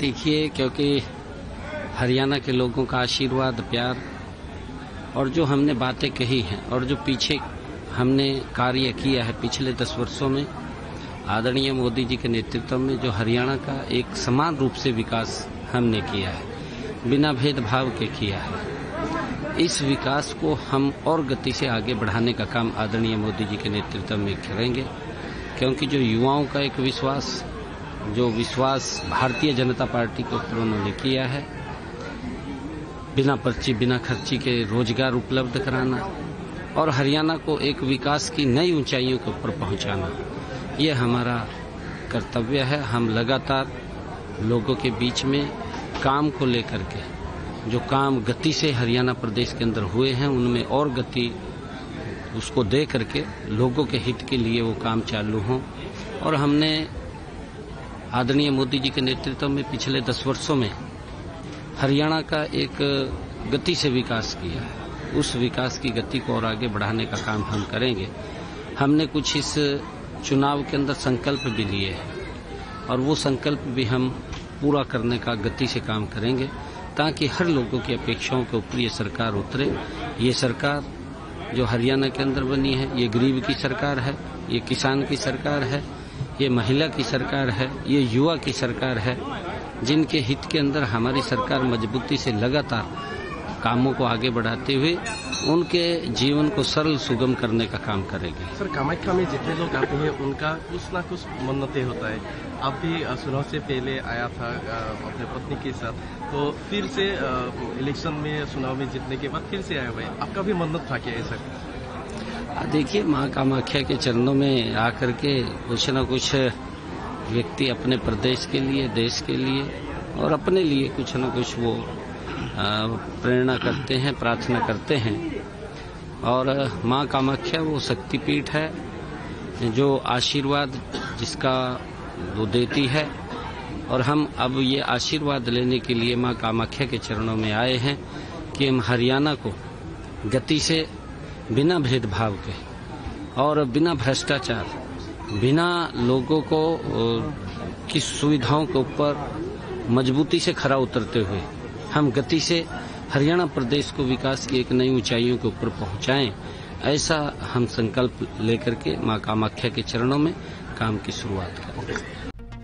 देखिए, क्योंकि हरियाणा के लोगों का आशीर्वाद, प्यार, और जो हमने बातें कही हैं, और जो पीछे हमने कार्य किया है पिछले दस वर्षों में, आदरणीय मोदी जी के नेतृत्व में, जो हरियाणा का एक समान रूप से विकास हमने किया है, बिना भेदभाव के किया है, इस विकास को हम और गति से आगे बढ़ाने का काम आदरणीय मोदी जी के नेतृत्व में करेंगे, क्योंकि जो युवाओं का एक विश्वास जो विश्वास भारतीय जनता पार्टी के ऊपर उन्होंने किया है, बिना पर्ची, बिना खर्ची के रोज़गार उपलब्ध कराना और हरियाणा को एक विकास की नई ऊंचाइयों के ऊपर पहुंचाना ये हमारा कर्तव्य है। हम लगातार लोगों के बीच में काम को लेकर के, जो काम गति से हरियाणा प्रदेश के अंदर हुए हैं, उनमें और गति उसको दे करके लोगों के हित के लिए वो काम चालू हों। और हमने आदरणीय मोदी जी के नेतृत्व में पिछले दस वर्षों में हरियाणा का एक गति से विकास किया है। उस विकास की गति को और आगे बढ़ाने का काम हम करेंगे। हमने कुछ इस चुनाव के अंदर संकल्प भी लिए हैं और वो संकल्प भी हम पूरा करने का गति से काम करेंगे ताकि हर लोगों की अपेक्षाओं के ऊपर ये सरकार उतरे। ये सरकार जो हरियाणा के अंदर बनी है, ये गरीब की सरकार है, ये किसान की सरकार है ये महिला की सरकार है, ये युवा की सरकार है, जिनके हित के अंदर हमारी सरकार मजबूती से लगातार कामों को आगे बढ़ाते हुए उनके जीवन को सरल सुगम करने का काम करेगी। सर, कामाख्या में जितने लोग आते हैं, उनका कुछ ना कुछ मन्नतें होता है। आप भी चुनाव से पहले आया था अपने पत्नी के साथ। तो फिर से इलेक्शन में चुनाव में जीतने के बाद फिर से आए हुए आपका भी मन्नत था क्या ऐसा? देखिए, माँ कामाख्या के चरणों में आकर के कुछ न कुछ व्यक्ति अपने प्रदेश के लिए, देश के लिए और अपने लिए कुछ न कुछ वो प्रेरणा करते हैं, प्रार्थना करते हैं। और, माँ कामाख्या वो शक्तिपीठ है, जो आशीर्वाद जिसका वो देती है। और हम अब ये आशीर्वाद लेने के लिए माँ कामाख्या के चरणों में आए हैं कि हम हरियाणा को गति से बिना भेदभाव के और बिना भ्रष्टाचार, बिना लोगों को की सुविधाओं के ऊपर मजबूती से खरा उतरते हुए हम गति से हरियाणा प्रदेश को विकास की एक नई ऊंचाइयों के ऊपर पहुंचाएँ, ऐसा हम संकल्प लेकर के माँ कामाख्या के चरणों में काम की शुरुआत करें